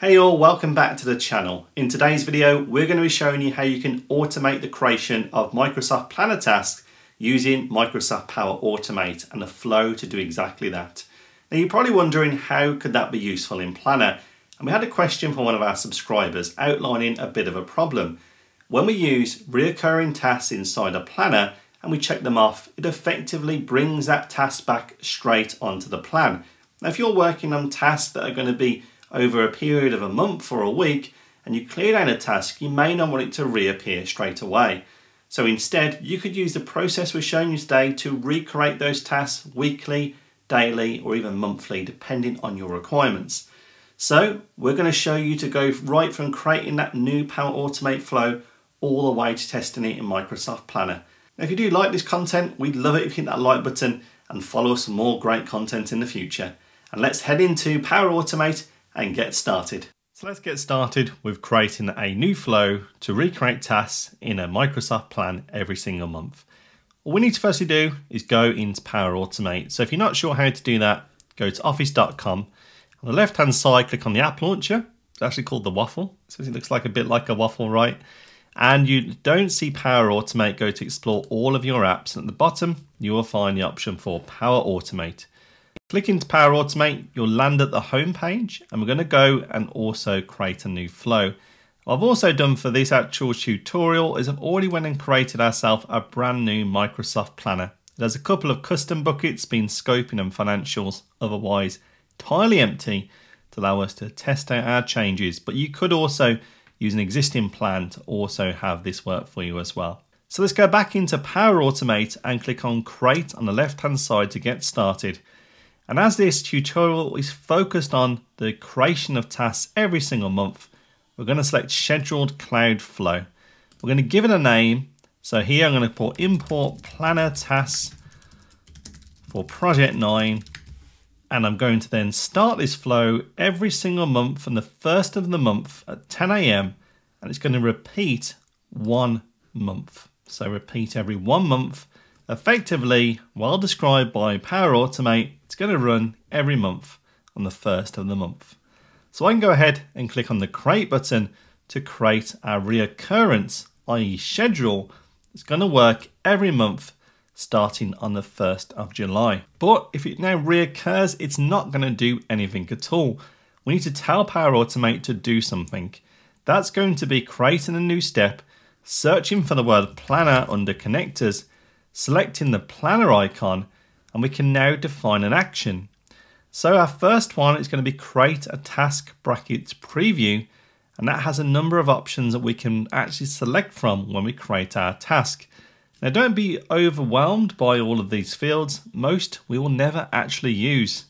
Hey all, welcome back to the channel. In today's video, we're going to be showing you how you can automate the creation of Microsoft Planner tasks using Microsoft Power Automate and a flow to do exactly that. Now you're probably wondering how could that be useful in Planner? And we had a question from one of our subscribers outlining a bit of a problem. When we use reoccurring tasks inside a planner and we check them off, it effectively brings that task back straight onto the plan. Now if you're working on tasks that are going to be over a period of a month or a week and you clear down a task, you may not want it to reappear straight away. So instead, you could use the process we're showing you today to recreate those tasks weekly, daily, or even monthly, depending on your requirements. So we're going to show you to go right from creating that new Power Automate flow all the way to testing it in Microsoft Planner. Now, if you do like this content, we'd love it if you hit that like button and follow some more great content in the future. And let's head into Power Automate and get started. So let's get started with creating a new flow to recreate tasks in a Microsoft plan every single month. All we need to firstly do is go into Power Automate. So if you're not sure how to do that, go to office.com. On the left hand side, click on the app launcher. It's actually called the waffle. So it looks like a bit like a waffle, right? And you don't see Power Automate, go to explore all of your apps. And at the bottom, you will find the option for Power Automate. Click into Power Automate, you'll land at the home page and we're going to go and also create a new flow. What I've also done for this actual tutorial is I've already went and created ourselves a brand new Microsoft Planner. There's a couple of custom buckets being scoping and financials, otherwise entirely empty to allow us to test out our changes. But you could also use an existing plan to also have this work for you as well. So let's go back into Power Automate and click on Create on the left hand side to get started. And as this tutorial is focused on the creation of tasks every single month, we're going to select Scheduled Cloud Flow. We're going to give it a name. So here I'm going to put Import Planner Tasks for Project 9. And I'm going to then start this flow every single month from the first of the month at 10 a.m. And it's going to repeat one month. So repeat every one month Effectively, while described by Power Automate, it's going to run every month on the first of the month. So I can go ahead and click on the Create button to create our reoccurrence, i.e. schedule. It's going to work every month starting on the 1st of July. But if it now reoccurs, it's not going to do anything at all. We need to tell Power Automate to do something. That's going to be creating a new step, searching for the word planner under connectors, selecting the planner icon, and we can now define an action. So our first one is going to be create a task brackets preview, and that has a number of options that we can actually select from when we create our task. Now don't be overwhelmed by all of these fields, most we will never actually use.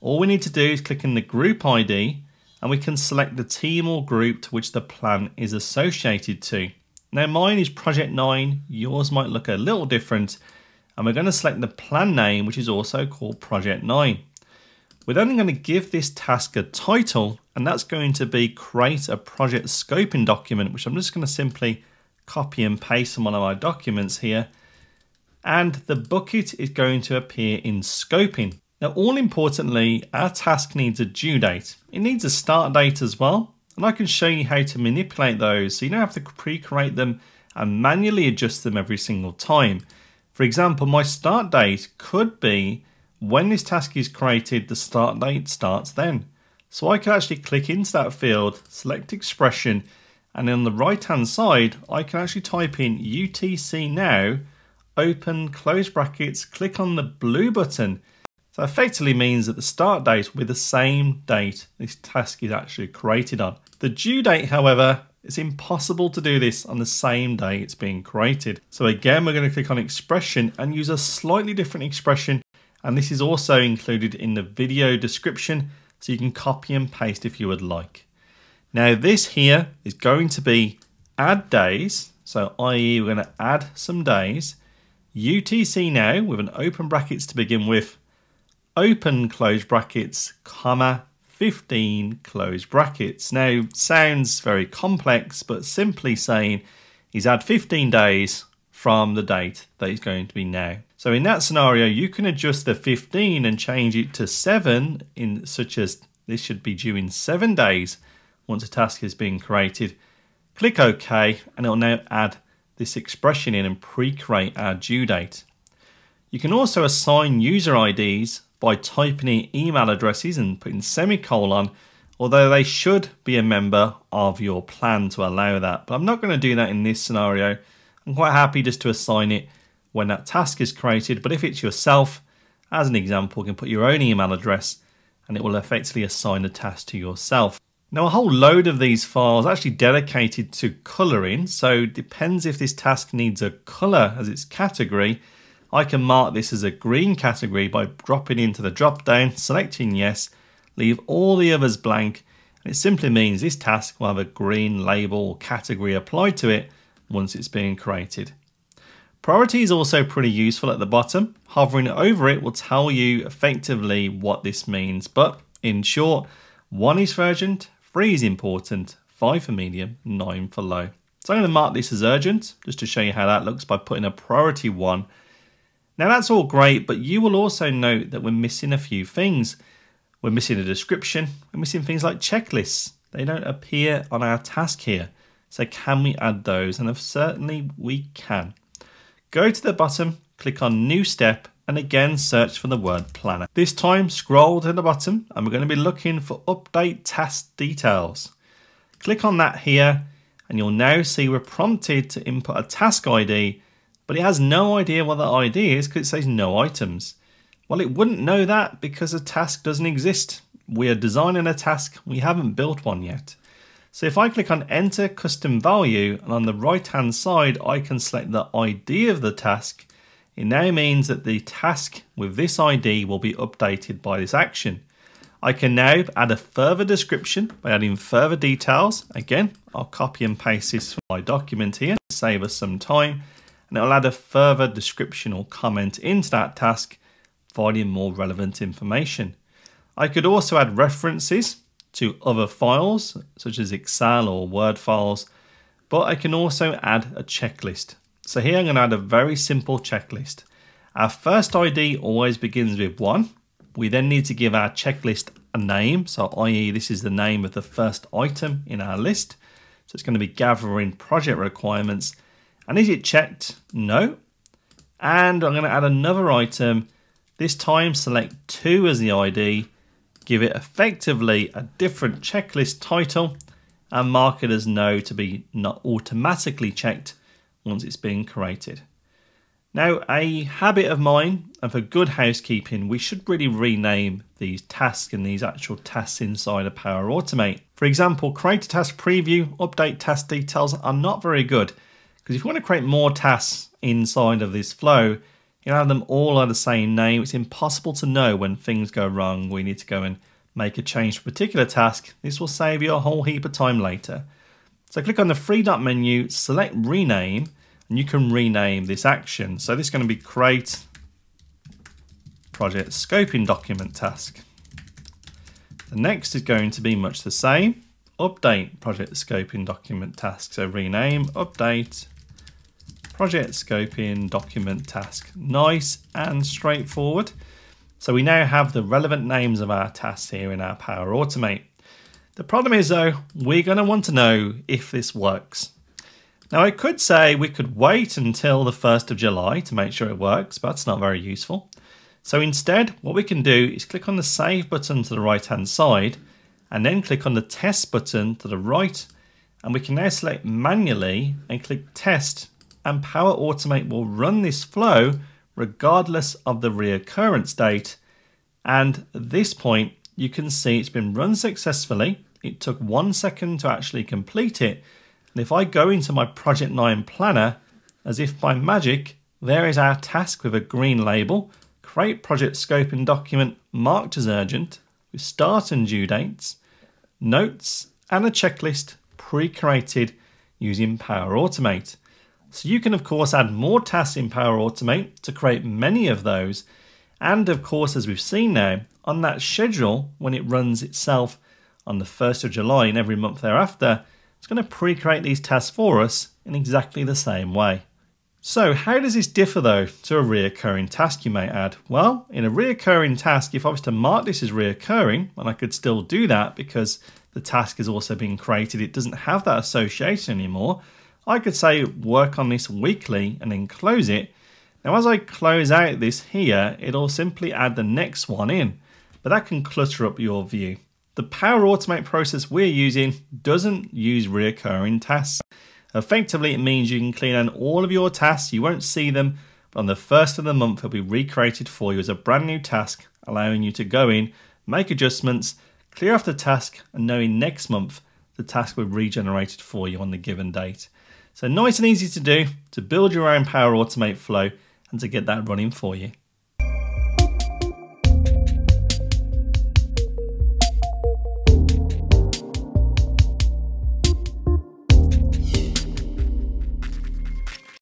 All we need to do is click in the group ID and we can select the team or group to which the plan is associated to. Now mine is project 9, yours might look a little different and we're going to select the plan name which is also called project 9. We're then going to give this task a title and that's going to be create a project scoping document which I'm just going to simply copy and paste in one of my documents here and the bucket is going to appear in scoping. Now all importantly our task needs a due date. It needs a start date as well and I can show you how to manipulate those so you don't have to pre-create them and manually adjust them every single time. For example, my start date could be when this task is created, the start date starts then. So I can actually click into that field, select expression, and on the right hand side, I can actually type in UTC now, open, close brackets, click on the blue button, so effectively means that the start date will be the same date this task is actually created on. The due date, however, it's impossible to do this on the same day it's being created. So again, we're going to click on expression and use a slightly different expression. And this is also included in the video description. So you can copy and paste if you would like. Now this here is going to be add days. So i.e. we're going to add some days. UTC now with an open brackets to begin with open close brackets, comma, 15 close brackets. Now, sounds very complex, but simply saying he's had 15 days from the date that he's going to be now. So in that scenario, you can adjust the 15 and change it to 7, in such as this should be due in 7 days once a task has been created. Click OK and it'll now add this expression in and pre-create our due date. You can also assign user IDs by typing in email addresses and putting semicolon, although they should be a member of your plan to allow that. But I'm not going to do that in this scenario. I'm quite happy just to assign it when that task is created. But if it's yourself, as an example, you can put your own email address and it will effectively assign the task to yourself. Now a whole load of these files are actually dedicated to colouring, so depends if this task needs a colour as its category. I can mark this as a green category by dropping into the drop down, selecting yes, leave all the others blank, and it simply means this task will have a green label or category applied to it once it's being created. Priority is also pretty useful at the bottom. Hovering over it will tell you effectively what this means, but in short, 1 is urgent, 3 is important, 5 for medium, 9 for low. So I'm going to mark this as urgent, just to show you how that looks by putting a priority 1. Now that's all great, but you will also note that we're missing a few things. We're missing a description, we're missing things like checklists. They don't appear on our task here. So can we add those? And of certainly we can. Go to the bottom, click on New Step, and again search for the word Planner. This time scroll to the bottom and we're going to be looking for Update Task Details. Click on that here and you'll now see we're prompted to input a task ID, but it has no idea what that ID is because it says no items. Well, it wouldn't know that because a task doesn't exist. We are designing a task, we haven't built one yet. So if I click on enter custom value and on the right hand side I can select the ID of the task, it now means that the task with this ID will be updated by this action. I can now add a further description by adding further details. Again, I'll copy and paste this from my document here to save us some time. And it'll add a further description or comment into that task, providing more relevant information. I could also add references to other files, such as Excel or Word files, but I can also add a checklist. So here I'm going to add a very simple checklist. Our first ID always begins with 1. We then need to give our checklist a name, so i.e. this is the name of the first item in our list. So it's going to be gathering project requirements. And is it checked? No. And I'm going to add another item. This time select 2 as the ID give it effectively a different checklist title and mark it as no to be not automatically checked once it's been created. Now, a habit of mine, and for good housekeeping, we should really rename these tasks and these actual tasks inside of Power Automate. For example, create a task preview, update task details are not very good because if you want to create more tasks inside of this flow, you have them all are the same name. It's impossible to know when things go wrong. We need to go and make a change to a particular task. This will save you a whole heap of time later. So click on the three dot menu, select rename, and you can rename this action. So this is going to be create project scoping document task. The next is going to be much the same. Update project scoping document task. So rename, update, project scoping document task. Nice and straightforward. So we now have the relevant names of our tasks here in our Power Automate. The problem is though, we're going to want to know if this works. Now I could say we could wait until the 1st of July to make sure it works, but that's not very useful. So instead, what we can do is click on the Save button to the right hand side, and then click on the Test button to the right, and we can now select manually and click Test and Power Automate will run this flow regardless of the reoccurrence date. And at this point, you can see it's been run successfully. It took one second to actually complete it. And if I go into my Project 9 planner, as if by magic, there is our task with a green label, create project scope and document marked as urgent, with start and due dates, notes, and a checklist pre-created using Power Automate. So you can of course add more tasks in Power Automate to create many of those. And of course, as we've seen now, on that schedule, when it runs itself on the 1st of July and every month thereafter, it's going to pre-create these tasks for us in exactly the same way. So how does this differ though to a reoccurring task you may add? Well, in a reoccurring task, if I was to mark this as reoccurring, and I could still do that because the task has also been created. It doesn't have that association anymore. I could say work on this weekly and then close it. Now as I close out this here, it'll simply add the next one in, but that can clutter up your view. The Power Automate process we're using doesn't use reoccurring tasks. Effectively, it means you can clean out all of your tasks, you won't see them, but on the first of the month, they'll be recreated for you as a brand new task, allowing you to go in, make adjustments, clear off the task, and knowing next month the task will be regenerated for you on the given date. So nice and easy to do to build your own Power Automate flow and to get that running for you.